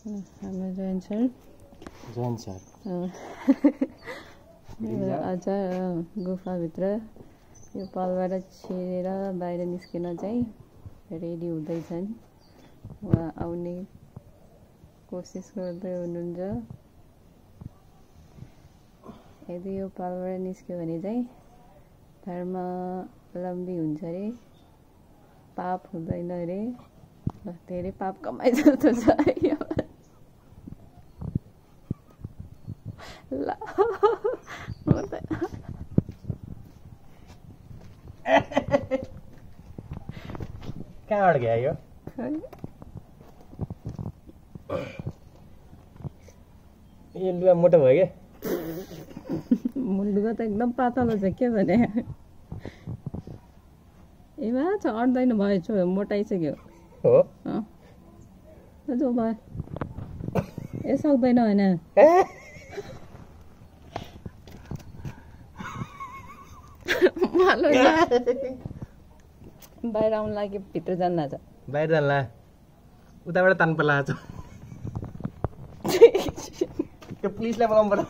हाम्रो sir sir अझ गुफाभित्र यो पालबाट छिरेर बाहिर निस्किन चाहिँ रेडी हुँदैछन् उहाँ आउने कोसिस गर्दै हुनुहुन्छ यदि यो पालबाट निस्क्यो भने चाहिँ धर्मावलम्बी हुन्छ अरे पाप हुँदैन अरे धेरै पाप कमाइ जस्तो छ यो ल कहाँबाट गयो यो? यो लुगा मोटो भयो क्या मुन्डुको त एकदम पातलो छ के भने? ए बा चढ्दैन भयो छो मोटाइसक्यो हो? जो भयो। ए सक्दैन होइन। बाहेर राहून लागे पित्र जाण्याचा बाहेर झाला. उद्या वेळा ताण पडला पोलीसला मला बरं